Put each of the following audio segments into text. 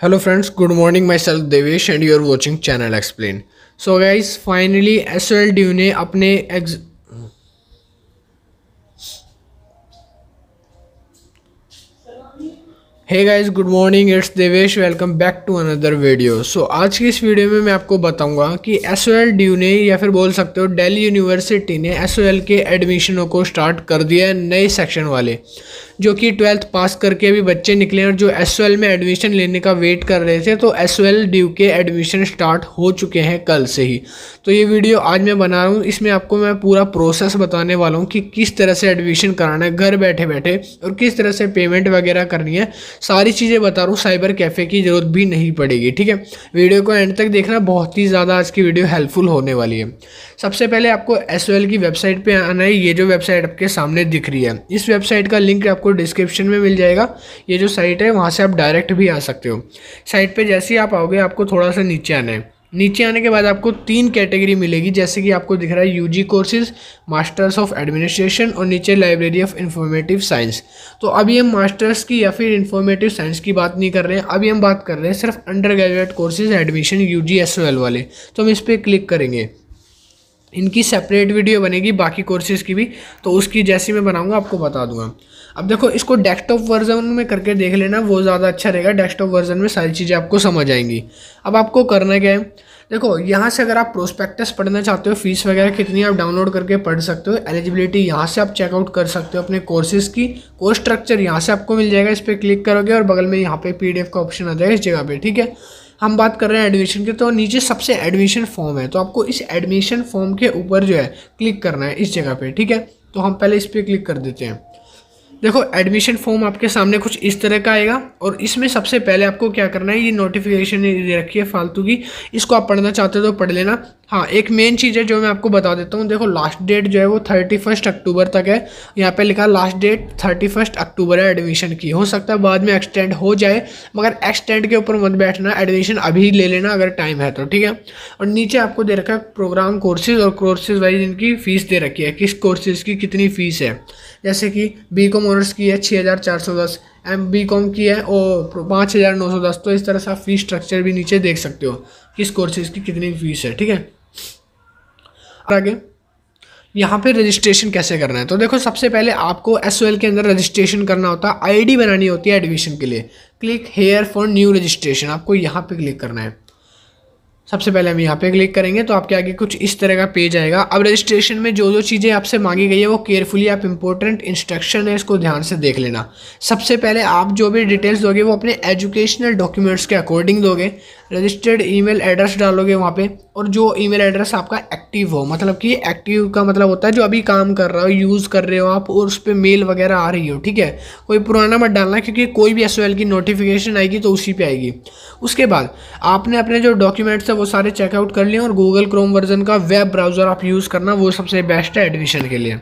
Hello friends, good morning. Myself Devesh and you are watching Channel Explain. So finally SOL Due ने अपने ex hey guys good morning it's Devesh welcome back to another video so आज की इस video में मैं आपको बताऊँगा कि एस ओ एल ड्यू ने या फिर बोल सकते हो दिल्ली यूनिवर्सिटी ने एस ओ एल के एडमिशनों को स्टार्ट कर दिया है नए सेक्शन वाले जो कि ट्वेल्थ पास करके अभी बच्चे निकले और जो एस में एडमिशन लेने का वेट कर रहे थे तो एस ड्यू के एडमिशन स्टार्ट हो चुके हैं कल से ही। तो ये वीडियो आज मैं बना रहा हूँ। इसमें आपको मैं पूरा प्रोसेस बताने वाला हूँ कि किस तरह से एडमिशन कराना है, घर बैठे बैठे और किस तरह से पेमेंट वगैरह करनी है। सारी चीज़ें बता रहा हूँ साइबर कैफ़े की ज़रूरत भी नहीं पड़ेगी, ठीक है? वीडियो को एंड तक देखना, बहुत ही ज़्यादा आज की वीडियो हेल्पफुल होने वाली है। सबसे पहले आपको एस की वेबसाइट पर आना है। ये जो वेबसाइट आपके सामने दिख रही है, इस वेबसाइट का लिंक आपको डिस्क्रिप्शन में मिल जाएगा। ये जो साइट है, वहाँ से आप डायरेक्ट भी आ सकते हो। साइट पर जैसे ही आप आओगे, आपको थोड़ा सा नीचे आना है। नीचे आने के बाद आपको तीन कैटेगरी मिलेगी। जैसे कि आपको दिख रहा है UG courses masters of administration और नीचे लाइब्रेरी ऑफ़ इंफॉर्मेटिव साइंस तो अभी हम मास्टर्स की या फिर इंफॉर्मेटिव साइंस की बात नहीं कर रहे हैं। अभी हम बात कर रहे हैं सिर्फ़ undergraduate courses admission U G वाले। तो हम इस पर क्लिक करेंगे। इनकी सेपरेट वीडियो बनेगी, बाकी कोर्सेज़ की भी। तो उसकी जैसी मैं बनाऊँगा, आपको बता दूँगा। अब देखो, इसको डेस्कटॉप वर्जन में करके देख लेना, वो ज़्यादा अच्छा रहेगा। डेस्कटॉप वर्जन में सारी चीज़ें आपको समझ आएँगी। अब आपको करना क्या है? देखो, यहाँ से अगर आप प्रोस्पेक्टस पढ़ना चाहते हो फ़ीस वगैरह कितनी आप डाउनलोड करके पढ़ सकते हो एलिजिबिलिटी यहाँ से आप चेकआउट कर सकते हो अपने कोर्सेज की। कोर्स स्ट्रक्चर यहाँ से आपको मिल जाएगा, इस पर क्लिक करोगे और बगल में यहाँ पे पीडीएफ का ऑप्शन आ जाएगा इस जगह पे, ठीक है? हम बात कर रहे हैं एडमिशन की तो नीचे सबसे एडमिशन फॉर्म है तो आपको इस एडमिशन फॉर्म के ऊपर जो है क्लिक करना है इस जगह पर ठीक है? तो हम पहले इस पर क्लिक कर देते हैं। देखो एडमिशन फॉर्म आपके सामने कुछ इस तरह का आएगा और इसमें सबसे पहले आपको क्या करना है, ये नोटिफिकेशन दे रखी है फालतू की। इसको आप पढ़ना चाहते हो तो पढ़ लेना। हाँ एक मेन चीज़ है जो मैं आपको बता देता हूँ। देखो लास्ट डेट जो है वो थर्टी फ़र्स्ट अक्टूबर तक है। यहाँ पे लिखा last date thirty first October है एडमिशन की। हो सकता है बाद में एक्सटेंड हो जाए, मगर एक्सटेंड के ऊपर मत बैठना। एडमिशन अभी ले लेना अगर टाइम है तो ठीक है? और नीचे आपको दे रखा है प्रोग्राम कोर्सेज और कोर्सेज वाइज इनकी फ़ीस दे रखी है। किस कोर्सेज़ की कितनी फ़ीस है? जैसे कि बी कॉम ऑनर्स की है छः हज़ार चार सौ दस एम बी कॉम की है और पाँच हज़ार नौ सौ दस। तो इस तरह से आप फ़ीस स्ट्रक्चर भी नीचे देख सकते हो। किस कोर्सेज़ की कितनी फ़ीस है, ठीक है? आगे यहाँ पे रजिस्ट्रेशन कैसे करना है? तो देखो, सबसे पहले आपको एस के अंदर रजिस्ट्रेशन करना होता है। आईडी बनानी होती है एडमिशन के लिए। Click here for new registration आपको यहाँ पे क्लिक करना है। सबसे पहले हम यहाँ पे क्लिक करेंगे तो आपके आगे कुछ इस तरह का पेज आएगा। अब रजिस्ट्रेशन में जो जो चीज़ें आपसे मांगी गई है, वो केयरफुली आप इंपॉर्टेंट इंस्ट्रक्शन है, इसको ध्यान से देख लेना। सबसे पहले आप जो भी डिटेल्स दोगे, वो अपने एजुकेशनल डॉक्यूमेंट्स के अकॉर्डिंग दोगे। रजिस्टर्ड ईमेल एड्रेस डालोगे वहाँ पे और जो ईमेल एड्रेस आपका एक्टिव हो मतलब कि एक्टिव का मतलब होता है जो अभी काम कर रहा हो यूज़ कर रहे हो आप और उस पर मेल वगैरह आ रही हो, ठीक है? कोई पुराना मत डालना क्योंकि कोई भी एसओएल की नोटिफिकेशन आएगी तो उसी पे आएगी। उसके बाद आपने अपने जो डॉक्यूमेंट्स वो सारे चेकआउट कर लें और गूगल क्रोम वर्जन का वेब ब्राउज़र आप यूज़ करना, वो सबसे बेस्ट है एडमिशन के लिए।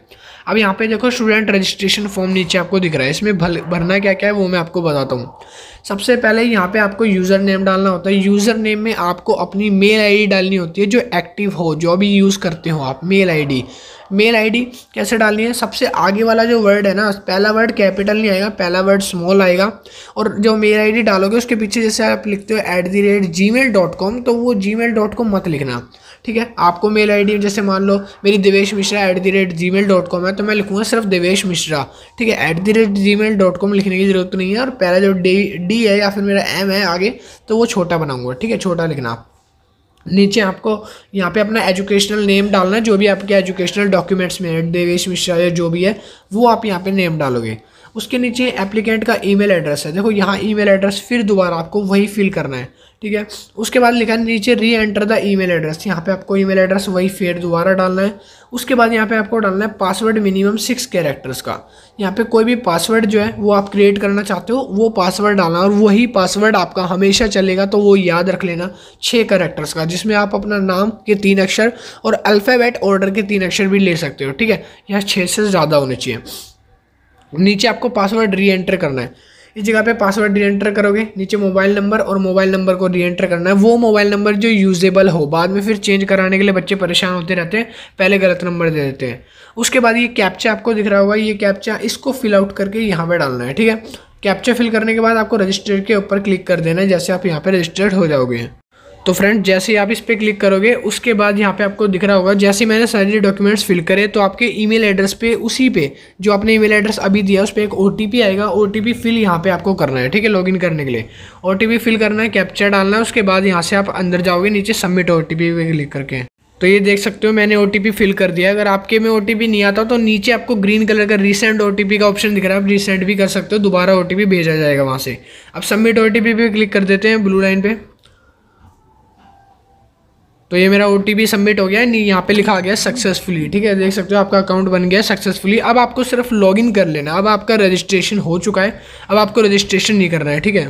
अब यहाँ पे देखो स्टूडेंट रजिस्ट्रेशन फॉर्म नीचे आपको दिख रहा है। इसमें भल, भरना क्या क्या है वो मैं आपको बताता हूँ। सबसे पहले यहाँ पे आपको यूज़र नेम डालना होता है। यूज़र नेम में आपको अपनी मेल आईडी डालनी होती है, जो एक्टिव हो, जो भी यूज़ करते हो आप मेल आईडी मेल आईडी कैसे डालनी है? सबसे आगे वाला जो वर्ड है ना, पहला वर्ड कैपिटल नहीं आएगा, पहला वर्ड स्मॉल आएगा। और जो मेल आईडी डालोगे, उसके पीछे जैसे आप लिखते हो at the rate Gmail dot com तो वो जी मेल डॉट कॉम मत लिखना। ठीक है? आपको मेल आईडी जैसे मान लो मेरी Devesh Mishra at the rate gmail dot com है तो मैं लिखूँगा सिर्फ़ देवेश मिश्रा। ठीक है? At the rate gmail dot com लिखने की ज़रूरत नहीं है, और पहला जो डी डी है या फिर मेरा एम है आगे तो वो छोटा बनाऊँगा, ठीक है? छोटा लिखना आप। नीचे आपको यहाँ पे अपना एजुकेशनल नेम डालना है, जो भी आपके एजुकेशनल डॉक्यूमेंट्स में है, देवेश मिश्रा या जो भी है, वो आप यहाँ पे नेम डालोगे। उसके नीचे एप्लीकेंट का ईमेल एड्रेस है। देखो, यहाँ ईमेल एड्रेस फिर दोबारा आपको वही फिल करना है, ठीक है? उसके बाद लिखा है, नीचे री एंटर द ईमेल एड्रेस यहाँ पे आपको ईमेल एड्रेस वही फिर दोबारा डालना है। उसके बाद यहाँ पे आपको डालना है पासवर्ड मिनिमम सिक्स कैरेक्टर्स का। यहाँ पे कोई भी पासवर्ड जो है, वो आप क्रिएट करना चाहते हो, वो पासवर्ड डालना और वही पासवर्ड आपका हमेशा चलेगा तो वो याद रख लेना छः करेक्टर्स का, जिसमें आप अपना नाम के तीन अक्षर और अल्फ़ाबेट ऑर्डर के तीन अक्षर भी ले सकते हो, ठीक है? यहाँ छः से ज़्यादा होने चाहिए। नीचे आपको पासवर्ड री एंटर करना है। इस जगह पे पासवर्ड री एंटर करोगे, नीचे मोबाइल नंबर और मोबाइल नंबर को री एंटर करना है। वो मोबाइल नंबर जो यूजेबल हो, बाद में फिर चेंज कराने के लिए बच्चे परेशान होते रहते हैं, पहले गलत नंबर दे देते हैं। उसके बाद ये कैप्चा आपको दिख रहा होगा, ये कैप्चा इसको फिल आउट करके यहाँ पर डालना है, ठीक है? कैप्चा फिल करने के बाद आपको रजिस्टर के ऊपर क्लिक कर देना है, जैसे आप यहाँ पर रजिस्टर्ड हो जाओगे। तो फ्रेंड जैसे आप इस पर क्लिक करोगे, उसके बाद यहाँ पे आपको दिख रहा होगा, जैसे मैंने सारे डॉक्यूमेंट्स फिल करे तो आपके ईमेल एड्रेस पे उसी पे, जो आपने ईमेल एड्रेस अभी दिया, उस पर एक ओटीपी आएगा। ओटीपी फिल यहाँ पे आपको करना है, ठीक है लॉगिन करने के लिए। ओटीपी फिल करना है कैप्चर डालना है, उसके बाद यहाँ से आप अंदर जाओगे, नीचे सबमिट ओ पे क्लिक करके। तो ये देख सकते हो, मैंने ओटीपी फिल कर दिया अगर आपके में ओ नहीं आता तो नीचे आपको ग्रीन कलर का रिसेंट ओ का ऑप्शन दिख रहा है। आप रिसेंट भी कर सकते हो, दोबारा ओटीपी भेजा जाएगा वहाँ से। अब सबमिट ओ पे क्लिक कर देते हैं ब्लू लाइन पे। तो ये मेरा ओटीपी सबमिट हो गया है। यहाँ पे लिखा गया सक्सेसफुली ठीक है? देख सकते हो आपका अकाउंट बन गया सक्सेसफुली अब आपको सिर्फ़ लॉगिन कर लेना अब आपका रजिस्ट्रेशन हो चुका है। अब आपको रजिस्ट्रेशन नहीं करना है, ठीक है?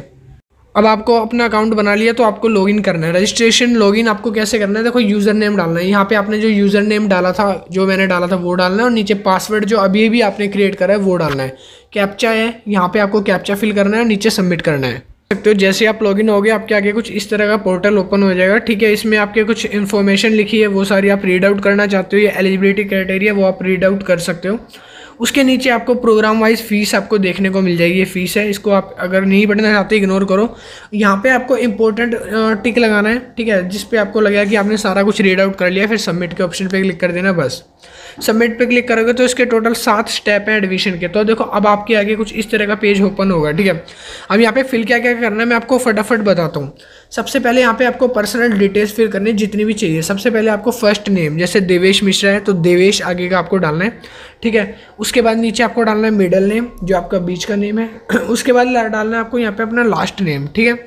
अब आपको अपना अकाउंट बना लिया तो आपको लॉगिन करना है। रजिस्ट्रेशन लॉगिन आपको कैसे करना है? देखो यूज़र नेम डालना है। यहाँ पे आपने जो यूज़र नेम डाला था, जो मैंने डाला था, वो डालना है। और नीचे पासवर्ड जो अभी भी आपने क्रिएट करा है, वो डालना है। कैप्चा है। यहाँ पे आपको कैप्चा फिल करना है और नीचे सबमिट करना है। सकते हो। जैसे आप लॉगिन हो गए, आपके आगे कुछ इस तरह का पोर्टल ओपन हो जाएगा। ठीक है, इसमें आपके कुछ इन्फॉर्मेशन लिखी है, वो सारी आप रीड आउट करना चाहते हो, या एलिजिबिलिटी क्राइटेरिया वो आप रीड आउट कर सकते हो। उसके नीचे आपको प्रोग्राम वाइज फ़ीस आपको देखने को मिल जाएगी। ये फ़ीस है, इसको आप अगर नहीं पढ़ना चाहते इग्नोर करो। यहाँ पे आपको इंपॉर्टेंट टिक लगाना है, ठीक है? जिस पे आपको लगेगा कि आपने सारा कुछ रीड आउट कर लिया, फिर सबमिट के ऑप्शन पे क्लिक कर देना बस। सबमिट पे क्लिक करोगे तो इसके टोटल सात स्टेप हैं एडमिशन के। तो देखो, अब आपके आगे कुछ इस तरह का पेज ओपन होगा, ठीक है? अब यहाँ पे फिल क्या क्या करना है, मैं आपको फटाफट बताता हूँ। सबसे पहले यहाँ पे आपको पर्सनल डिटेल्स फिल करनी जितनी भी चाहिए। सबसे पहले आपको फ़र्स्ट नेम जैसे देवेश मिश्रा है तो देवेश आगे का आपको डालना है, ठीक है? उसके बाद नीचे आपको डालना है मिडल नेम जो आपका बीच का नेम है। उसके बाद डालना है आपको यहाँ पे अपना लास्ट नेम ठीक है?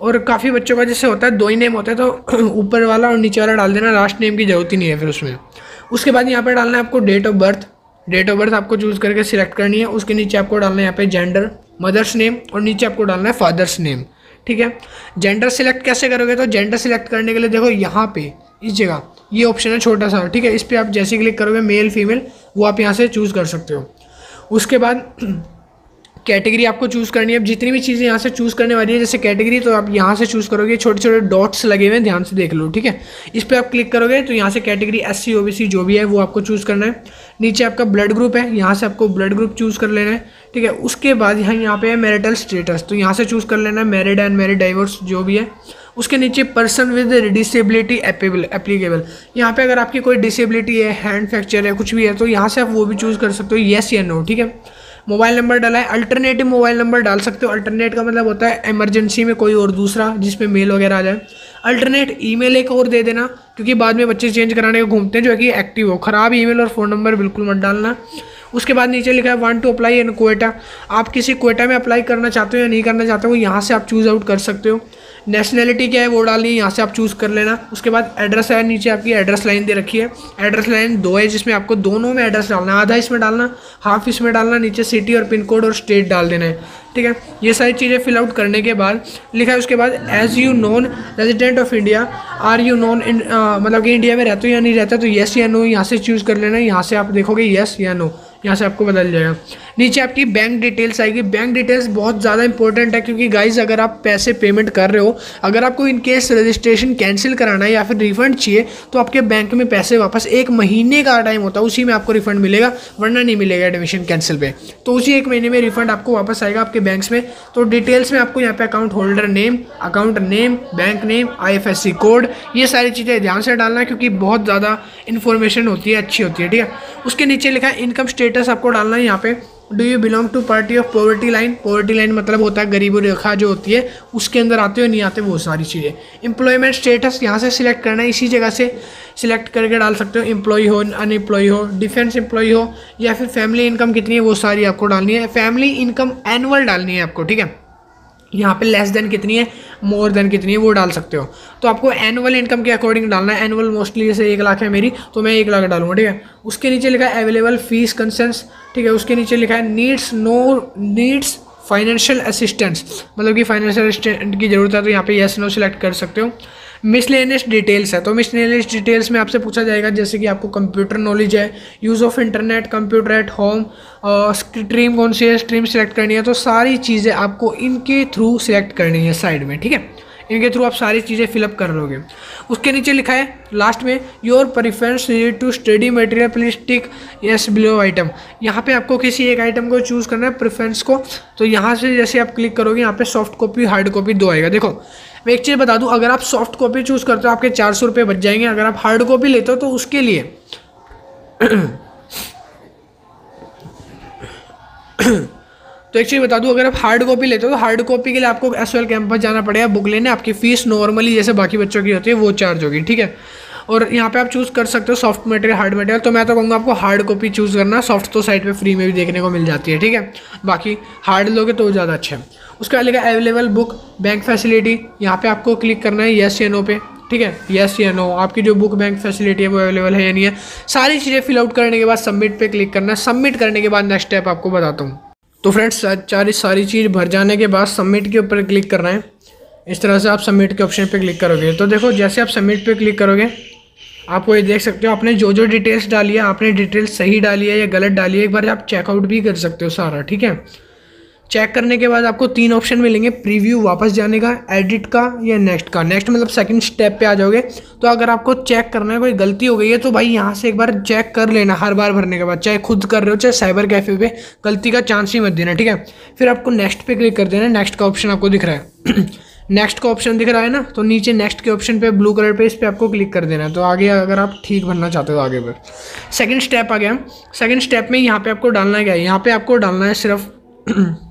और काफ़ी बच्चों का जैसे होता है, दो ही नेम होता है तो ऊपर वाला और नीचे वाला डाल देना लास्ट नेम की ज़रूरत ही नहीं है फिर उसमें। उसके बाद यहाँ पर डालना है आपको date of birth date of birth आपको चूज़ करके सिलेक्ट करनी है। उसके नीचे आपको डालना है यहाँ पे जेंडर मदर्स नेम और नीचे आपको डालना है फादर्स नेम ठीक है? जेंडर सिलेक्ट कैसे करोगे? तो जेंडर सिलेक्ट करने के लिए देखो यहाँ पे, इस जगह, ये ऑप्शन है छोटा सा, ठीक है? इस पर आप जैसे क्लिक करोगे मेल फीमेल वो आप यहाँ से चूज़ कर सकते हो। उसके बाद कैटेगरी आपको चूज़ करनी है। अब जितनी भी चीज़ें यहाँ से चूज़ करने वाली है, जैसे कैटेगरी तो आप यहाँ से चूज़ करोगे छोटे छोटे डॉट्स लगे हुए हैं, ध्यान से देख लो, ठीक है? इस पर आप क्लिक करोगे तो यहाँ से category S C O B C जो भी है, वो आपको चूज़ करना है। नीचे आपका ब्लड ग्रुप है, यहाँ से आपको ब्लड ग्रुप चूज़ कर लेना है, ठीक है? उसके बाद यहाँ यहाँ पे है मैरिटल स्टेटस तो यहाँ से चूज़ कर लेना है, मैरिड एंड मैरिड डाइवर्स जो भी है। उसके नीचे पर्सन विद डिसेबिलिटी एप्लीकेबल। यहाँ पे अगर आपकी कोई डिसेबिलिटी है, हैंड फ्रैक्चर है, कुछ भी है तो यहाँ से आप वो भी चूज़ कर सकते हो येस या नो ठीक है? मोबाइल नंबर डाला है। अल्टरनेटिव मोबाइल नंबर डाल सकते हो। अल्टरनेट का मतलब होता है इमरजेंसी में कोई और दूसरा, जिसमें मेल वगैरह आ जाए। अल्टरनेट ईमेल एक और दे देना, क्योंकि बाद में बच्चे चेंज कराने को घूमते हैं, जो है कि एक्टिव हो। ख़राब ईमेल और फ़ोन नंबर बिल्कुल मत डालना। उसके बाद नीचे लिखा है want to apply in quota आप किसी कोएटा में अप्लाई करना चाहते हो या नहीं करना चाहते हो, यहाँ से आप चूज़ आउट कर सकते हो। नेशनैलिटी क्या है वो डालनी है, यहाँ से आप चूज़ कर लेना। उसके बाद एड्रेस है नीचे आपकी एड्रेस लाइन दे रखी है। एड्रेस लाइन दो है जिसमें आपको दोनों में एड्रेस डालना है। आधा इसमें डालना हाफ़ इसमें डालना, नीचे सिटी और पिन कोड और स्टेट डाल देना है। ठीक है? ये सारी चीज़ें फिल आउट करने के बाद लिखा है उसके बाद as you non resident of India are you non मतलब कि इंडिया में रहते हो या नहीं रहते तो येस या नो यहाँ से चूज़ कर लेना यहाँ से आप देखोगे येस या नो यहाँ से आपको बदल जाएगा। नीचे आपकी बैंक डिटेल्स आएगी। बैंक डिटेल्स बहुत ज़्यादा इंपॉर्टेंट है क्योंकि गाइज़ अगर आप पैसे पेमेंट कर रहे हो, अगर आपको इन केस रजिस्ट्रेशन कैंसिल कराना है या फिर रिफंड चाहिए तो आपके बैंक में पैसे वापस एक महीने का टाइम होता है, उसी में आपको रिफंड मिलेगा, वरना नहीं मिलेगा एडमिशन कैंसिल पे। तो उसी एक महीने में रिफंड आपको वापस आएगा आपके बैंक में। तो डिटेल्स में आपको यहाँ पे account holder name account name bank name IFSC code ये सारी चीज़ें ध्यान से डालना क्योंकि बहुत ज़्यादा इन्फॉर्मेशन होती है, अच्छी होती है, ठीक है? उसके नीचे लिखा है इनकम स्टेटस आपको डालना है यहाँ पे। Do you belong to party of poverty line poverty line मतलब होता है गरीबी रेखा जो होती है, उसके अंदर आते हो नहीं आते, वो सारी चीज़ें। एम्प्लॉयमेंट स्टेटस यहाँ से सिलेक्ट करना है, इसी जगह से सिलेक्ट करके डाल सकते हो। एम्प्लॉय हो अनएम्प्लॉय हो डिफेंस एम्प्लॉय हो, या फिर फैमिली इनकम कितनी है, वो सारी आपको डालनी है। फैमिली इनकम एनुअल डालनी है आपको, ठीक है? यहाँ पे लेस देन कितनी है मोर देन कितनी है, वो डाल सकते हो। तो आपको एनुअल इनकम के अकॉर्डिंग डालना है। एनुअल मोस्टली जैसे एक लाख है मेरी तो मैं एक लाख डालूँगा, ठीक है? उसके नीचे लिखा है अवेलेबल फ़ीस कंसेंस ठीक है? उसके नीचे लिखा है needs no needs financial assistance मतलब कि फाइनेंशियल असिस्टेंट की ज़रूरत है तो यहाँ पे येस नो सेलेक्ट कर सकते हो। मिसलेनियस डिटेल्स है। तो मिसलेनियस डिटेल्स में आपसे पूछा जाएगा, जैसे कि आपको कंप्यूटर नॉलेज है use of internet computer at home stream कौन सी है स्ट्रीम सेलेक्ट करनी है तो सारी चीज़ें आपको इनके थ्रू सिलेक्ट करनी है साइड में, ठीक है? इनके थ्रू आप सारी चीज़ें फिलअप कर लोगे। उसके नीचे लिखा है लास्ट में your preference need to study material please tick yes below item यहाँ पे आपको किसी एक आइटम को चूज़ करना है प्रिफरेंस को। तो यहाँ से जैसे आप क्लिक करोगे, यहाँ पे सॉफ्ट कॉपी हार्ड कॉपी दो आएगा। देखो मैं एक चीज़ बता दूँ, अगर आप सॉफ्ट कॉपी चूज़ करते हो, आपके चार सौ बच जाएँगे। अगर आप हार्ड कॉपी लेते हो तो उसके लिए। तो एक चीज़ बता दूँ, अगर आप हार्ड कॉपी लेते हो तो हार्ड कॉपी के लिए आपको एस एल कैंपस जाना पड़ेगा बुक लेने। आपकी फ़ीस नॉर्मली जैसे बाकी बच्चों की होती है, वो चार्ज होगी, ठीक है? और यहाँ पे आप चूज़ कर सकते हो सॉफ्ट मटेरियल हार्ड मटेरियल तो मैं तो कहूँगा आपको हार्ड कॉपी चूज़ करना सॉफ्ट तो साइड पे फ्री में भी देखने को मिल जाती है, ठीक है? बाकी हार्ड लोगे तो ज़्यादा अच्छा है। उसके बाद लिखा अवेलेबल बुक बैंक फैसिलिटी यहाँ पे आपको क्लिक करना है येस या नो पे, ठीक है? येस या नो आपकी जो बुक बैंक फैसिलिटी है वो अवेलेबल है या नहीं है? सारी चीज़ें फिल आउट करने के बाद सबमिट पे क्लिक करना है। सबमिट करने के बाद नेक्स्ट स्टेप आपको बताता हूँ। तो फ्रेंड्स सारी सारी चीज़ भर जाने के बाद सबमिट के ऊपर क्लिक करना है। इस तरह से आप सबमिट के ऑप्शन पे क्लिक करोगे। तो देखो, जैसे आप सबमिट पे क्लिक करोगे, आपको ये देख सकते हो, आपने जो जो डिटेल्स डाली है, आपने डिटेल्स सही डाली है या गलत डाली है, एक बार आप चेकआउट भी कर सकते हो सारा, ठीक है? चेक करने के बाद आपको तीन ऑप्शन मिलेंगे प्रीव्यू वापस जाने का एडिट का या नेक्स्ट का। नेक्स्ट मतलब सेकंड स्टेप पे आ जाओगे। तो अगर आपको चेक करना है, कोई गलती हो गई है तो भाई यहाँ से एक बार चेक कर लेना, हर बार भरने के बाद। चाहे खुद कर रहे हो, चाहे साइबर कैफ़े पे, गलती का चांस ही मत देना, ठीक है? फिर आपको नेक्स्ट पे क्लिक कर देना नेक्स्ट का ऑप्शन आपको दिख रहा है। नेक्स्ट का ऑप्शन दिख रहा है ना तो नीचे नेक्स्ट के ऑप्शन पे ब्लू कलर पे, इस पर आपको क्लिक कर देना है। तो आगे अगर आप ठीक भरना चाहते हो आगे पर। सेकंड स्टेप आ गया। सेकंड स्टेप में यहाँ पे आपको डालना क्या है? यहाँ पे आपको डालना है सिर्फ़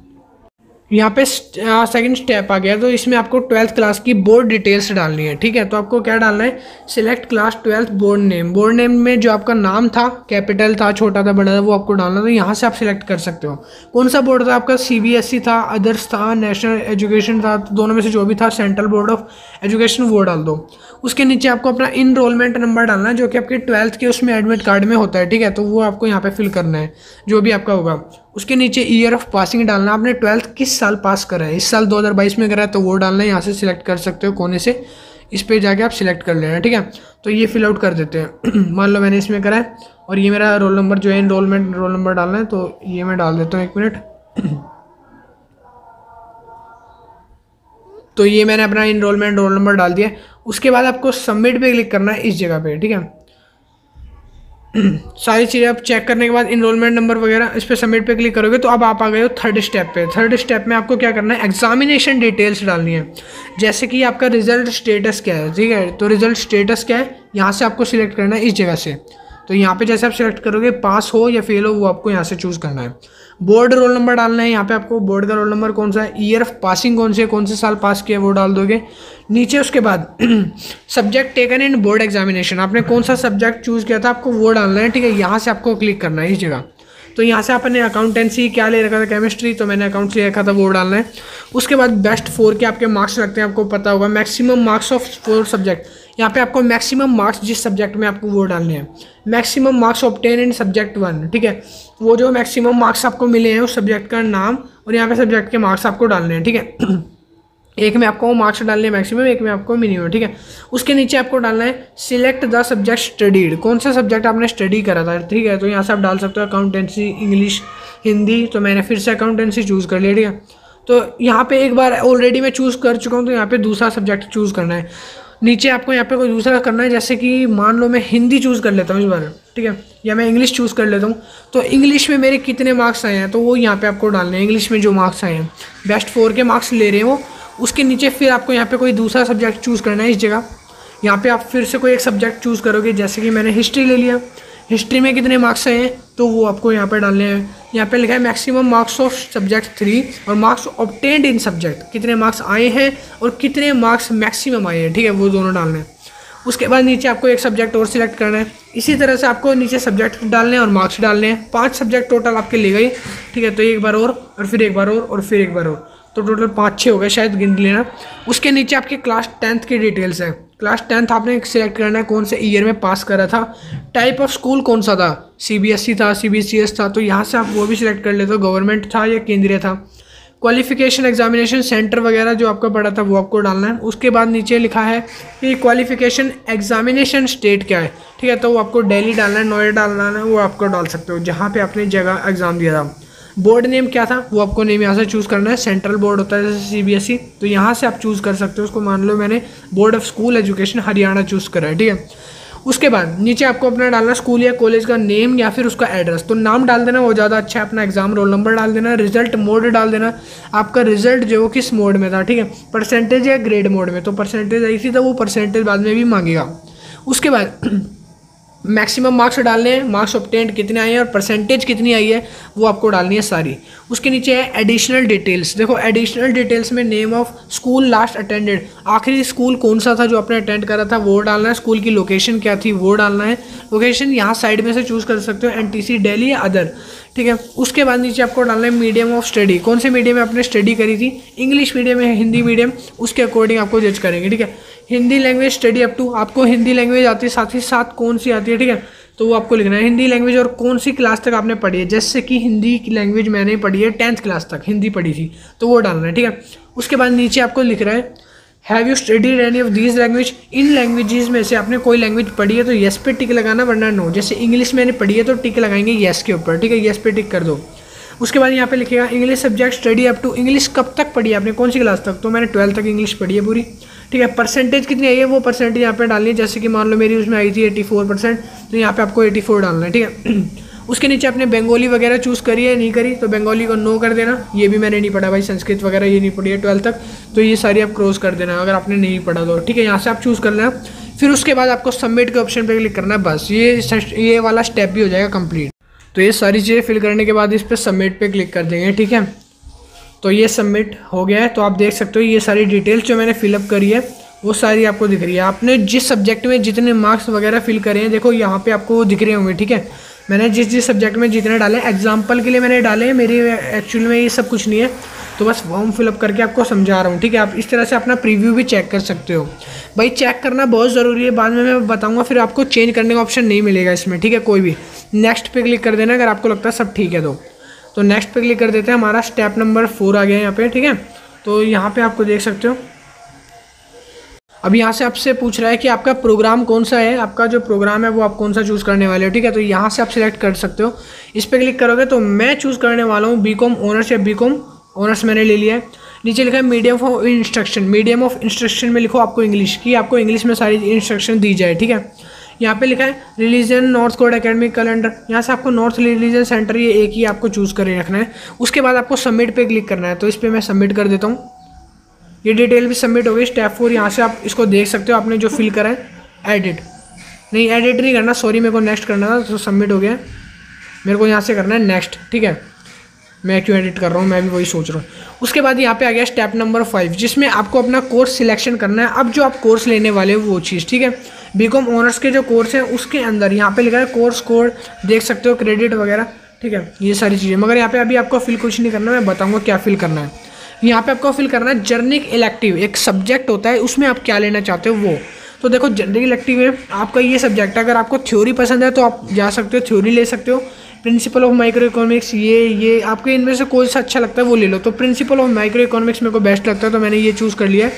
यहाँ पे सेकंड स्टेप आ गया तो इसमें आपको ट्वेल्थ क्लास की बोर्ड डिटेल्स डालनी है, ठीक है? तो आपको क्या डालना है? Select class twelfth board name board name में जो आपका नाम था कैपिटल था, छोटा था, बड़ा था, वो आपको डालना तो यहाँ से आप सिलेक्ट कर सकते हो। कौन सा बोर्ड था आपका? सीबीएसई था अदर्स था नेशनल एजुकेशन था दोनों में से जो भी था सेंट्रल बोर्ड ऑफ़ एजुकेशन वो डाल दो। उसके नीचे आपको अपना इनरोलमेंट नंबर डालना है, जो कि आपके ट्वेल्थ के उसमें एडमिट कार्ड में होता है, ठीक है? तो वो आपको यहाँ पे फिल करना है, जो भी आपका होगा। उसके नीचे ईयर ऑफ़ पासिंग डालना, आपने ट्वेल्थ किस साल पास करा है? इस साल 2022 में करा है तो वो डालना है, यहाँ से सिलेक्ट कर सकते हो, कोने से। इस पर जाके आप सिलेक्ट कर लेना, ठीक है? तो ये फिल आउट कर देते हैं। मान लो मैंने इसमें करा है, और ये मेरा रोल नंबर जो है इनरोलमेंट रोल नंबर डालना है तो ये मैं डाल देता हूँ एक मिनट तो ये मैंने अपना इनरोलमेंट रोल नंबर डाल दिया। उसके बाद आपको सबमिट पे क्लिक करना है इस जगह पे, ठीक है? सारी चीज़ें आप चेक करने के बाद इनरोलमेंट नंबर वगैरह इस पर सबमिट पे क्लिक करोगे तो अब आप आ गए हो थर्ड स्टेप पे। थर्ड स्टेप में आपको क्या करना है? एग्जामिनेशन डिटेल्स डालनी है। जैसे कि आपका रिज़ल्ट स्टेटस क्या है, ठीक है? तो रिज़ल्ट स्टेटस क्या है? यहाँ से आपको सिलेक्ट करना है इस जगह से। तो यहाँ पे जैसे आप सिलेक्ट करोगे पास हो या फेल हो, वो आपको यहाँ से चूज़ करना है। बोर्ड रोल नंबर डालना है। यहाँ पे आपको बोर्ड का रोल नंबर कौन सा है? ईयर ऑफ़ पासिंग कौन से कौन से साल पास किया वो डाल दोगे। नीचे उसके बाद subject taken in board examination आपने कौन सा सब्जेक्ट चूज़ किया था, आपको वो डालना है। ठीक है, यहाँ से आपको क्लिक करना है इस जगह। तो यहाँ से आपने अकाउंटेंसी क्या ले रखा था? केमिस्ट्री तो मैंने अकाउंट ले रखा था, वो डालना है। उसके बाद बेस्ट फोर के आपके मार्क्स लगते हैं, आपको पता होगा। Maximum marks of four subject यहाँ पे आपको मैक्सिमम मार्क्स जिस सब्जेक्ट में आपको वो डालने हैं। Maximum marks obtained in subject one ठीक है? वो जो मैक्सिमम मार्क्स आपको मिले हैं, उस सब्जेक्ट का नाम और यहाँ पे सब्जेक्ट के मार्क्स आपको डालने हैं, ठीक है? एक में आपको मार्क्स डालने मैक्सिमम एक में आपको मिनिमम ठीक है? उसके नीचे आपको डालना है सिलेक्ट द सब्जेक्ट स्टडीड कौन सा सब्जेक्ट आपने स्टडी करा था? ठीक है तो यहाँ से आप डाल सकते हो अकाउंटेंसी इंग्लिश हिंदी तो मैंने फिर से अकाउंटेंसी चूज़ कर लिया, ठीक है? तो यहाँ पे एक बार ऑलरेडी मैं चूज़ कर चुका हूँ तो यहाँ पे दूसरा सब्जेक्ट चूज़ करना है। नीचे आपको यहाँ पे कोई दूसरा करना है, जैसे कि मान लो मैं हिंदी चूज़ कर लेता हूँ इस बार, ठीक है? या मैं इंग्लिश चूज़ कर लेता हूँ तो इंग्लिश में मेरे कितने मार्क्स आए हैं? तो वो यहाँ पे आपको डालने हैं इंग्लिश में जो मार्क्स आए हैं। बेस्ट फोर के मार्क्स ले रहे हैं वो। उसके नीचे फिर आपको यहाँ पे कोई दूसरा सब्जेक्ट चूज़ करना है इस जगह। यहाँ पे आप फिर से कोई एक सब्जेक्ट चूज़ करोगे, जैसे कि मैंने हिस्ट्री ले लिया। हिस्ट्री में कितने मार्क्स आए हैं तो वो आपको यहाँ पे डालने हैं। यहाँ पे लिखा है maximum marks of subject three और मार्क्स ऑप्टेंड इन सब्जेक्ट कितने मार्क्स आए हैं और कितने मार्क्स मैक्सिमम आए हैं, ठीक है, वो दोनों डालने हैं। उसके बाद नीचे आपको एक सब्जेक्ट और सिलेक्ट करना है। इसी तरह से आपको नीचे सब्जेक्ट डालने हैं और मार्क्स डालने हैं। पाँच सब्जेक्ट टोटल आपके ले गई ठीक है तो एक बार और और फिर एक बार और और फिर एक बार और। तो टोटल पाँच छः हो गए शायद गिन लेना। उसके नीचे आपकी क्लास टेंथ की डिटेल्स है। क्लास टेंथ आपने सिलेक्ट करना है कौन से ईयर में पास करा था। टाइप ऑफ़ स्कूल कौन सा था? सीबीएसई था सीबीसीएस था तो यहाँ से आप वो भी सिलेक्ट कर लेते हो। गवर्नमेंट था या केंद्रीय था? क्वालिफिकेशन एग्जामिनेशन सेंटर वगैरह जो आपका पड़ा था, वो आपको डालना है। उसके बाद नीचे लिखा है कि क्वालिफिकेशन एग्जामिनेशन स्टेट क्या है। ठीक है तो वो आपको डेली डालना है नोएडा डालना है, वो आपको डाल सकते हो। जहाँ पे आपने जगह एग्ज़ाम दिया था। बोर्ड नेम क्या था? वो आपको नेम यहाँ से चूज़ करना है। सेंट्रल बोर्ड होता है जैसे सीबीएसई तो यहाँ से आप चूज़ कर सकते हो। उसको मान लो मैंने board of school education Haryana choose करा है, ठीक है? उसके बाद नीचे आपको अपना डालना स्कूल या कॉलेज का नेम या फिर उसका एड्रेस तो नाम डाल देना, वो ज़्यादा अच्छा है। अपना एग्ज़ाम रोल नंबर डाल देना रिज़ल्ट मोड डाल देना। आपका रिज़ल्ट जो किस मोड में था, ठीक है? परसेंटेज या ग्रेड मोड में। तो परसेंटेज आई थी, वो परसेंटेज बाद में भी मांगेगा। उसके बाद मैक्सिमम मार्क्स डालने हैं, मार्क्स ऑप्टेंट कितने आए हैं और परसेंटेज कितनी आई है, वो आपको डालनी है सारी। उसके नीचे है एडिशनल डिटेल्स देखो एडिशनल डिटेल्स में name of school last attended आखिरी स्कूल कौन सा था जो आपने अटेंड करा था, वो डालना है। स्कूल की लोकेशन क्या थी, वो डालना है। लोकेशन यहाँ साइड में से चूज़ कर सकते हो एन टी सी डेली या अदर ठीक है? उसके बाद नीचे आपको डालना है मीडियम ऑफ़ स्टडी कौन से मीडियम में आपने स्टडी करी थी? इंग्लिश मीडियम है हिंदी मीडियम उसके अकॉर्डिंग आपको जज करेंगे। ठीक है? Hindi language study up to आपको हिंदी लैंग्वेज आती है, साथ ही साथ कौन सी आती है, ठीक है? तो वो आपको लिखना है, हिंदी लैंग्वेज और कौन सी क्लास तक आपने पढ़ी है? जैसे कि हिंदी की लैंग्वेज मैंने पढ़ी है टेंथ क्लास तक, हिंदी पढ़ी थी तो वो डालना है, ठीक है? उसके बाद नीचे आपको लिख रहा है have you studied any of these language in languages में से आपने कोई लैंग्वेज पढ़ी है तो येस पे टिक लगाना, वरना नो जैसे इंग्लिश मैंने पढ़ी है तो टिक लगाएँगे येस के ऊपर, ठीक है? येस पे टिक कर दो। उसके बाद यहाँ पे लिखेगा English subject study up to English कब तक पढ़ी है आपने? कौन सी क्लास तक? तो मैंने ट्वेल्थ तक इंग्लिश पढ़ी है पूरी। ठीक है परसेंटेज कितनी आई है, वो परसेंटेज यहाँ पे डालनी है। जैसे कि मान लो मेरी उसमें आई थी एटी फोर परसेंट तो यहाँ पे आपको एटी फोर डालना है, ठीक है? उसके नीचे आपने बंगाली वगैरह चूज़ करी है, नहीं करी तो बंगाली को नो कर देना। ये भी मैंने नहीं पढ़ा भाई, संस्कृत वगैरह ये नहीं पढ़ी है ट्वेल्थ तक। तो ये सारी आप क्रॉस कर देना, अगर आपने नहीं पढ़ा तो। ठीक है, यहाँ से आप चूज़ कर लेना। फिर उसके बाद आपको सबमिट के ऑप्शन पर क्लिक करना है, बस। ये ये वाला स्टेप भी हो जाएगा कंप्लीट तो ये सारी चीज़ें फिल करने के बाद इस पर सबमिट पे क्लिक कर देंगे, ठीक है? तो ये सबमिट हो गया है। तो आप देख सकते हो, ये सारी डिटेल्स जो मैंने फिलअप करी है, वो सारी आपको दिख रही है। आपने जिस सब्जेक्ट में जितने मार्क्स वगैरह फिल करे हैं, देखो यहाँ पे आपको दिख रहे होंगे, ठीक है? मैंने जिस जिस सब्जेक्ट में जितने डाले एग्ज़ाम्पल के लिए मैंने डाले हैं, मेरी एक्चुअल में ये सब कुछ नहीं है। तो बस फॉर्म फिलअप करके आपको समझा रहा हूँ, ठीक है? आप इस तरह से अपना प्रीव्यू भी चेक कर सकते हो। भाई चेक करना बहुत ज़रूरी है। बाद में मैं बताऊँगा, फिर आपको चेंज करने का ऑप्शन नहीं मिलेगा इसमें, ठीक है? कोई भी। नेक्स्ट पे क्लिक कर देना, अगर आपको लगता है सब ठीक है तो। तो नेक्स्ट पे क्लिक कर देते हैं, हमारा स्टेप नंबर फोर आ गया है यहाँ पे, ठीक है? तो यहाँ पे आपको देख सकते हो। अब यहाँ से आपसे पूछ रहा है कि आपका प्रोग्राम कौन सा है? आपका जो प्रोग्राम है वो आप कौन सा चूज़ करने वाले हो, ठीक है? तो यहाँ से आप सिलेक्ट कर सकते हो। इस पर क्लिक करोगे तो मैं चूज़ करने वाला हूँ बी कॉम ऑनर्स या बी कॉम ऑनर्स मैंने ले लिया है। नीचे लिखा है medium of instruction medium of instruction में लिखो आपको इंग्लिश की, आपको इंग्लिश में सारी इंस्ट्रक्शन दी जाए, ठीक है? यहाँ पे लिखा है religion north code academic calendar यहाँ से आपको नॉर्थ रिलीजन सेंटर ये एक ही आपको चूज़ कर रखना है। उसके बाद आपको सबमिट पे क्लिक करना है तो इस पर मैं सबमिट कर देता हूँ। ये डिटेल भी सबमिट हो गई स्टेप फोर यहाँ से आप इसको देख सकते हो, आपने जो फिल करा है एडिट नहीं एडिट नहीं करना सॉरी मेरे को नेक्स्ट करना था तो सबमिट हो गया। मेरे को यहाँ से करना है नेक्स्ट ठीक है? मैं क्यों एडिट कर रहा हूँ? मैं भी वही सोच रहा हूँ। उसके बाद यहाँ पे आ गया स्टेप नंबर फाइव जिसमें आपको अपना कोर्स सिलेक्शन करना है। अब जो आप कोर्स लेने वाले हो, वो चीज़, ठीक है? बीकॉम ऑनर्स के जो कोर्स हैं, उसके अंदर यहाँ पे लिखा है कोर्स कोड देख सकते हो क्रेडिट वगैरह, ठीक है? ये सारी चीज़ें। मगर यहाँ पे अभी आपको फिल कुछ नहीं करना, मैं बताऊँगा क्या फिल करना है। यहाँ पे आपको फिल करना है जर्निक इलेक्टिव एक सब्जेक्ट होता है, उसमें आप क्या लेना चाहते हो, वो। तो देखो जर्निक इलेक्टिव में आपका ये सब्जेक्ट है, अगर आपको थ्योरी पसंद है तो आप जा सकते हो थ्योरी ले सकते हो। प्रिंसिपल ऑफ़ माइक्रो इकोनॉमिक्स ये ये, आपको इनमें से कोई सा अच्छा लगता है, वो ले लो। तो प्रिंसिपल ऑफ़ माइक्रो इकोनॉमिक्स मेरे को बेस्ट लगता है तो मैंने ये चूज़ कर लिया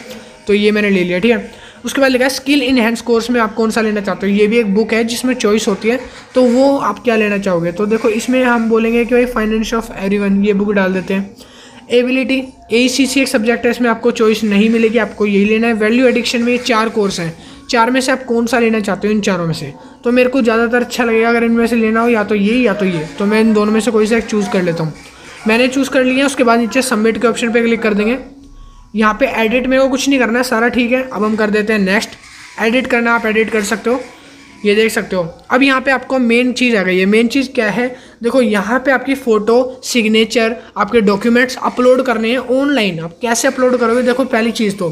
तो ये मैंने ले लिया, ठीक है? उसके बाद लिखा है स्किल इन हैंड्स कोर्स में आप कौन सा लेना चाहते हो? ये भी एक बुक है जिसमें चॉइस होती है। तो वो आप क्या लेना चाहोगे? तो देखो, इसमें हम बोलेंगे कि भाई फाइनेंस ऑफ़ एवरीवन ये बुक डाल देते हैं। एबिलिटी ए सी एक सब्जेक्ट है, इसमें आपको चॉइस नहीं मिलेगी, आपको यही लेना है। वैल्यू एडिक्शन में ये चार कोर्स हैं। चार में से आप कौन सा लेना चाहते हो इन चारों में से? तो मेरे को ज़्यादातर अच्छा लगेगा अगर इनमें से लेना हो या तो ये या तो ये। तो मैं इन दोनों में से कोई सा एक चूज़ कर लेता हूँ। मैंने चूज़ कर लिया, उसके बाद नीचे सबमिट के ऑप्शन पर क्लिक कर देंगे। यहाँ पे एडिट मेरे को कुछ नहीं करना है, सारा ठीक है। अब हम कर देते हैं नेक्स्ट एडिट करना, आप एडिट कर सकते हो। ये देख सकते हो। अब यहाँ पे आपको मेन चीज़ आ गई है। मेन चीज़ क्या है? देखो, यहाँ पे आपकी फ़ोटो सिग्नेचर आपके डॉक्यूमेंट्स अपलोड करने हैं ऑनलाइन आप कैसे अपलोड करोगे? देखो, पहली चीज़ तो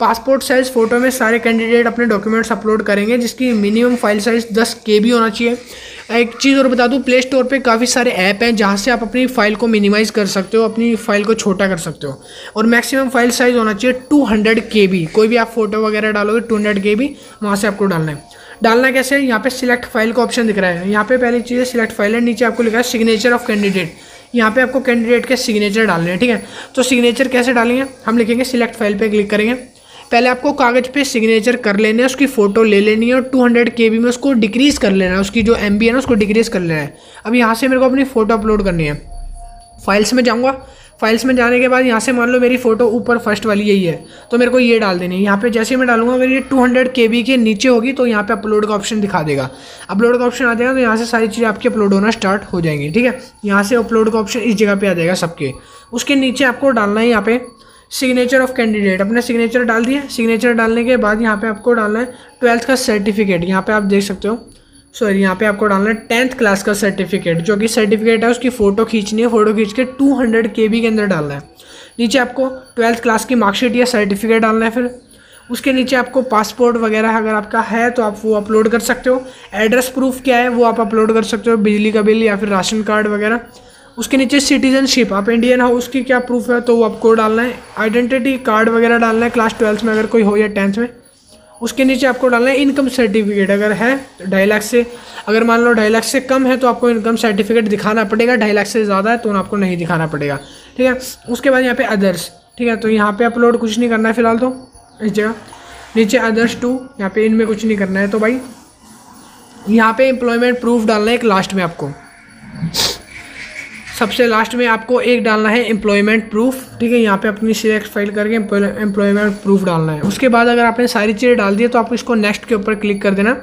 पासपोर्ट साइज़ फ़ोटो में सारे कैंडिडेट अपने डॉक्यूमेंट्स अपलोड करेंगे, जिसकी मिनिमम फ़ाइल साइज़ दस के बी होना चाहिए। एक चीज़ और बता दूँ प्ले स्टोर पर काफ़ी सारे ऐप हैं जहाँ से आप अपनी फ़ाइल को मिनिमाइज़ कर सकते हो, अपनी फ़ाइल को छोटा कर सकते हो। और मैक्सिमम फ़ाइल साइज़ होना चाहिए टू हंड्रेड के बी कोई भी आप फ़ोटो वगैरह डालोगे टू हंड्रेड के बी वहाँ से आपको डालना है। डालना कैसे है? यहाँ पे सिलेक्ट फ़ाइल का ऑप्शन दिख रहा है। यहाँ पे पहली चीज़ है सिलेक्ट फ़ाइल है। नीचे आपको लिखा है सिग्नेचर ऑफ़ कैंडिडेट यहाँ पे आपको कैंडिडेट के सिग्नेचर डालने हैं, ठीक है? तो सिग्नेचर कैसे डालेंगे? हम लिखेंगे सिलेक्ट फ़ाइल पे क्लिक करेंगे। पहले आपको कागज़ पे सिग्नेचर कर लेने है, उसकी फ़ोटो ले लेनी है और 200 हंड्रेड में उसको डिक्रीज़ कर लेना है, उसकी जो एमबी है ना, उसको डिक्रीज़ कर लेना है। अब यहाँ से मेरे को अपनी फ़ोटो अपलोड करनी है। फाइल्स में जाऊँगा। फाइल्स में जाने के बाद यहाँ से मान लो मेरी फ़ोटो ऊपर फ़र्स्ट वाली यही है तो मेरे को ये डाल देनी है। यहाँ पे जैसे मैं डालूँगा, अगर ये 200 हंड्रेड के बी के नीचे होगी तो यहाँ पे अपलोड का ऑप्शन दिखा देगा। अपलोड का ऑप्शन आ जाएगा तो यहाँ से सारी चीज़ें आपकी अपलोड होना स्टार्ट हो जाएँगी, ठीक है? यहाँ से अपलोड का ऑप्शन इस जगह पर आ जाएगा सबके। उसके नीचे आपको डालना है यहाँ पे सिग्नेचर ऑफ़ कैंडिडेट अपने सिग्नेचर डाल दिए सिग्नेचर डालने के बाद यहाँ पे आपको डालना है ट्वेल्थ का सर्टिफिकेट यहाँ पे आप देख सकते हो। सॉरी यहाँ पे आपको डालना है टेंथ क्लास का सर्टिफिकेट जो कि सर्टिफिकेट है, उसकी फ़ोटो खींचनी है। फ़ोटो खींच के टू हंड्रेड के बी के अंदर डालना है। नीचे आपको ट्वेल्थ क्लास की मार्कशीट या सर्टिफिकेट डालना है फिर। उसके नीचे आपको पासपोर्ट वगैरह अगर आपका है तो आप वो अपलोड कर सकते हो। एड्रेस प्रूफ क्या है, वो आप अपलोड कर सकते हो। बिजली का बिल या फिर राशन कार्ड वगैरह। उसके नीचे सिटीजनशिप आप इंडियन हो, उसकी क्या प्रूफ है तो वो आपको डालना है। आइडेंटिटी कार्ड वगैरह डालना है क्लास ट्वेल्थ में, अगर कोई हो या टेंथ में। उसके नीचे आपको डालना है इनकम सर्टिफिकेट अगर है तो ढाई लाख से। अगर मान लो ढाई लाख से कम है तो आपको इनकम सर्टिफिकेट दिखाना पड़ेगा। ढाई लाख से ज़्यादा है तो आपको नहीं दिखाना पड़ेगा। ठीक है? उसके बाद यहाँ पे अदर्स ठीक है? तो यहाँ पे अपलोड कुछ नहीं करना है फ़िलहाल तो इस जगह। नीचे अदर्स टू यहाँ पे इनमें कुछ नहीं करना है तो भाई। यहाँ पे एम्प्लॉयमेंट प्रूफ डालना है एक लास्ट में आपको। सबसे लास्ट में आपको एक डालना है एम्प्लॉयमेंट प्रूफ ठीक है? यहाँ पे अपनी सिलेक्ट फ़ाइल करके एम्प्लॉयमेंट प्रूफ डालना है। उसके बाद अगर आपने सारी चीज़ें डाल दी तो आप इसको नेक्स्ट के ऊपर क्लिक कर देना।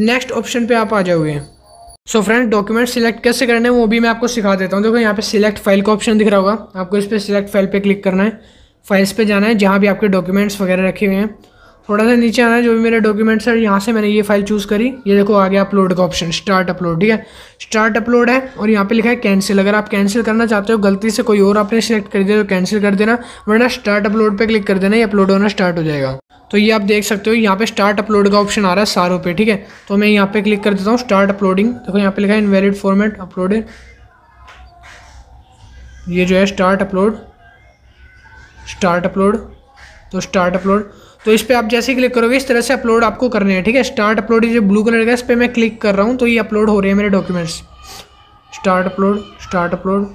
नेक्स्ट ऑप्शन पे आप आ जाओगे। सो फ्रेंड डॉक्यूमेंट सिलेक्ट कैसे करने हैं, वो भी मैं आपको सिखा देता हूँ। देखो, यहाँ पे सिलेक्ट फ़ाइल का ऑप्शन दिख रहा होगा। आपको इस पर सिलेक्ट फ़ाइल पे क्लिक करना है। फाइल्स पे जाना है, जहाँ भी आपके डॉक्यूमेंट्स वगैरह रखे हुए हैं। थोड़ा सा नीचे आना है, जो भी मेरे डॉक्यूमेंट्स है, यहाँ से मैंने ये फ़ाइल चूज़ करी। ये देखो आ गया अपलोड का ऑप्शन स्टार्ट अपलोड ठीक है? स्टार्ट अपलोड है, और यहाँ पे लिखा है कैंसिल अगर आप कैंसिल करना चाहते हो, गलती से कोई और आपने सेलेक्ट कर दिया तो कैंसिल कर देना, वरना स्टार्ट अपलोड पर क्लिक कर देना, ये अपलोड होना स्टार्ट हो जाएगा। तो ये आप देख सकते हो, यहाँ पे स्टार्ट अपलोड का ऑप्शन आ रहा है सारों पे, ठीक है? तो मैं यहाँ पे क्लिक कर देता हूँ स्टार्ट अपलोडिंग देखो, यहाँ पे लिखा है इनवैलिड फॉर्मेट अपलोडेड ये जो है स्टार्ट अपलोड स्टार्ट अपलोड तो स्टार्ट अपलोड तो इस पर आप जैसे क्लिक करोगे, इस तरह से अपलोड आपको करने हैं, ठीक है? स्टार्ट अपलोड जो ब्लू कलर का इस पर मैं क्लिक कर रहा हूँ तो ये अपलोड हो रहे हैं मेरे documents start upload start upload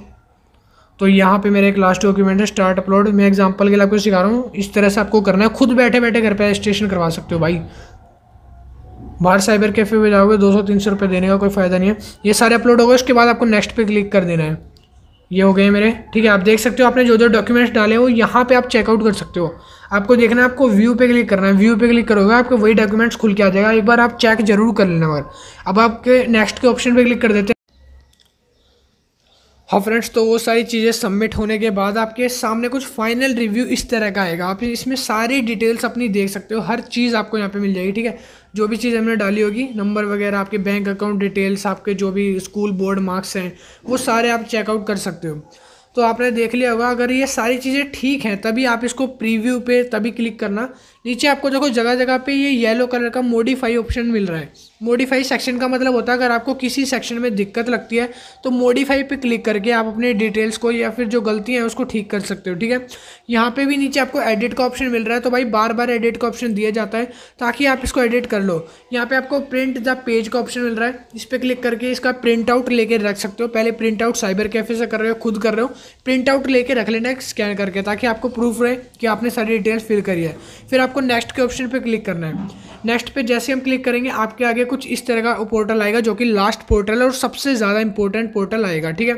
तो यहाँ पे मेरा एक लास्ट डॉक्यूमेंट है स्टार्ट अपलोड मैं एग्जांपल के लिए आपको सिखा रहा हूँ, इस तरह से आपको करना है। खुद बैठे बैठे घर पे रजिस्ट्रेशन करवा सकते हो भाई। बाहर साइबर कैफ़े में जाओगे, दो सौ, तीन सौ रुपये देने का कोई फ़ायदा नहीं है। ये सारे अपलोड हो गए, उसके बाद आपको नेक्स्ट पे क्लिक कर देना है। ये हो गए मेरे। ठीक है, आप देख सकते हो, आपने जो जो डॉक्यूमेंट्स डाले हो यहाँ पे आप चेकआउट कर सकते हो। आपको देखना है, आपको व्यू पे क्लिक करना है। व्यू पे क्लिक करोगे, आपको वही डॉक्यूमेंट्स खुल के आ जाएगा। एक बार आप चेक ज़रूर कर लेना मगर अब आपके नेक्स्ट के ऑप्शन पे क्लिक कर देते हैं। हाँ फ्रेंड्स तो वो सारी चीज़ें सबमिट होने के बाद आपके सामने कुछ फाइनल रिव्यू इस तरह का आएगा। आप इसमें सारी डिटेल्स अपनी देख सकते हो। हर चीज़ आपको यहाँ पे मिल जाएगी, ठीक है? जो भी चीज़ हमने डाली होगी, नंबर वगैरह, आपके बैंक अकाउंट डिटेल्स आपके जो भी स्कूल बोर्ड मार्क्स हैं, वो सारे आप चेकआउट कर सकते हो। तो आपने देख लिया होगा, अगर ये सारी चीज़ें ठीक हैं, तभी आप इसको प्रीव्यू पे तभी क्लिक करना। नीचे आपको देखो जगह जगह पे ये येलो कलर का मॉडिफाई ऑप्शन मिल रहा है। मॉडिफाई सेक्शन का मतलब होता है अगर आपको किसी सेक्शन में दिक्कत लगती है तो मॉडिफाई पे क्लिक करके आप अपने डिटेल्स को या फिर जो गलतियाँ हैं उसको ठीक कर सकते हो, ठीक है? यहाँ पे भी नीचे आपको एडिट का ऑप्शन मिल रहा है तो भाई बार बार एडिट का ऑप्शन दिया जाता है ताकि आप इसको एडिट कर लो। यहाँ पे आपको प्रिंट द पेज का ऑप्शन मिल रहा है, इस पर क्लिक करके इसका प्रिंट आउट लेके रख सकते हो। पहले प्रिंट आउट साइबर कैफ़े से कर रहे हो, खुद कर रहे हो प्रिंट आउट लेके रख लेना स्कैन करके, ताकि आपको प्रूफ रहे कि आपने सारी डिटेल्स फिल करी है। फिर आपको नेक्स्ट के ऑप्शन पर क्लिक करना है। नेक्स्ट पे जैसे हम क्लिक करेंगे, आपके आगे कुछ इस तरह का पोर्टल आएगा जो कि लास्ट पोर्टल है और सबसे ज़्यादा इंपॉर्टेंट पोर्टल आएगा, ठीक है?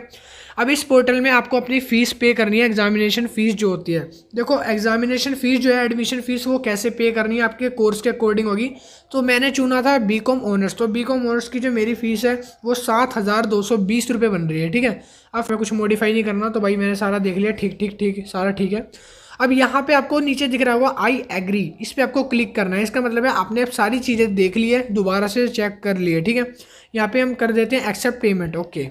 अब इस पोर्टल में आपको अपनी फ़ीस पे करनी है एग्जामिनेशन फ़ीस जो होती है। देखो एग्जामिनेशन फ़ीस जो है एडमिशन फ़ीस वो कैसे पे करनी है आपके कोर्स के अकॉर्डिंग होगी। तो मैंने चुना था बी कॉम ऑनर्स तो बी कॉम ऑनर्स की जो मेरी फ़ीस है, वो सात हज़ार दो सौ बीस रुपये बन रही है, ठीक है? अब मैं कुछ मॉडिफाई नहीं करना तो भाई मैंने सारा देख लिया, ठीक ठीक ठीक, सारा ठीक है। अब यहाँ पे आपको नीचे दिख रहा होगा आई एग्री इस पर आपको क्लिक करना है। इसका मतलब है आपने अब सारी चीज़ें देख ली है, दोबारा से चेक कर लिए ठीक है? यहाँ पे हम कर देते हैं एक्सेप्ट पेमेंट ओके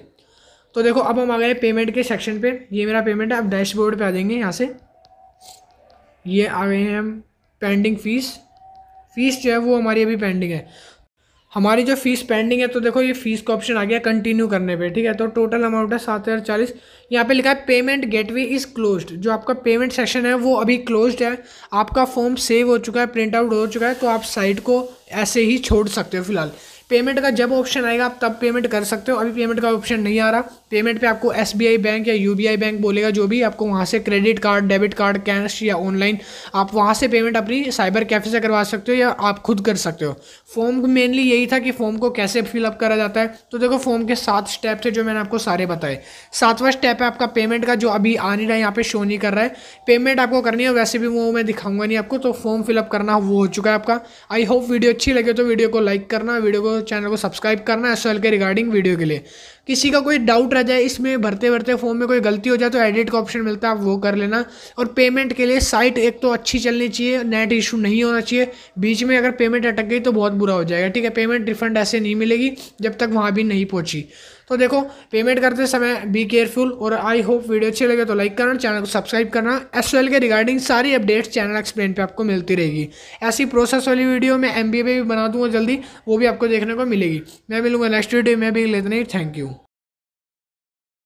तो देखो, अब हम आ गए पेमेंट के सेक्शन पे। ये मेरा पेमेंट है, अब डैशबोर्ड पे आ जाएँगे यहाँ से। ये आ गए हैं हम पेंडिंग फ़ीस फ़ीस जो है वो हमारी अभी पेंडिंग है। हमारी जो फ़ीस पेंडिंग है तो देखो ये फ़ीस का ऑप्शन आ गया कंटिन्यू करने पे, ठीक है? तो टोटल अमाउंट है सात हज़ार चालीस। यहाँ पे लिखा है पेमेंट गेटवे इज़ क्लोज्ड जो आपका पेमेंट सेक्शन है, वो अभी क्लोज्ड है। आपका फॉर्म सेव हो चुका है प्रिंट आउट हो चुका है तो आप साइट को ऐसे ही छोड़ सकते हो फ़िलहाल। पेमेंट का जब ऑप्शन आएगा, आप तब पेमेंट कर सकते हो। अभी पेमेंट का ऑप्शन नहीं आ रहा। पेमेंट पे आपको एसबीआई बैंक या यूबीआई बैंक बोलेगा, जो भी आपको वहाँ से credit card debit card cash या ऑनलाइन आप वहाँ से पेमेंट अपनी साइबर कैफ़े से करवा सकते हो या आप खुद कर सकते हो। फॉर्म मेनली यही था कि फॉर्म को कैसे फिलअप करा जाता है। तो देखो फॉर्म के सात स्टेप थे जो मैंने आपको सारे बताए। सातवां स्टेप है आपका पेमेंट का, जो अभी आ नहीं रहा है यहाँ पे शो नहीं कर रहा है। पेमेंट आपको करनी है, वैसे भी वो मैं दिखाऊँगा नहीं आपको तो फॉर्म फिलअप करना वो हो चुका है आपका। आई होप वीडियो अच्छी लगे तो वीडियो को लाइक करना वीडियो को चैनल को सब्सक्राइब करना एस के रिगार्डिंग वीडियो के लिए। किसी का कोई डाउट रह जाए, इसमें भरते भरते फॉर्म में कोई गलती हो जाए तो एडिट का ऑप्शन मिलता है, आप वो कर लेना। और पेमेंट के लिए साइट एक तो अच्छी चलनी चाहिए नेट इशू नहीं होना चाहिए। बीच में अगर पेमेंट अटक गई तो बहुत बुरा हो जाएगा, ठीक है? पेमेंट रिफंड ऐसे नहीं मिलेगी, जब तक वहाँ भी नहीं पहुँची। तो देखो पेमेंट करते समय बी केयरफुल और आई होप वीडियो अच्छी लगे तो लाइक करना चैनल को सब्सक्राइब करना। एस के रिगार्डिंग सारी अपडेट्स चैनल एक्सप्लेन पर आपको मिलती रहेगी। ऐसी प्रोसेस वाली वीडियो मैं एम बी भी बना दूँगा जल्दी, वो भी आपको देखने को मिलेगी। मैं मिलूँगा नेक्स्ट वीडियो में भी लेते नहीं थैंक यू